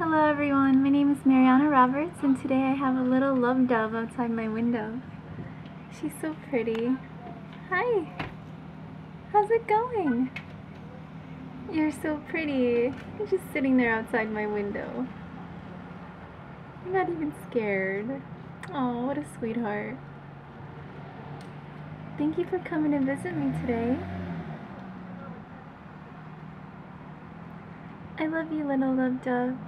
Hello everyone, my name is Mariana Roberts and today I have a little love dove outside my window. She's so pretty. Hi! How's it going? You're so pretty. You're just sitting there outside my window. You're not even scared. Oh, what a sweetheart. Thank you for coming to visit me today. I love you, little love dove.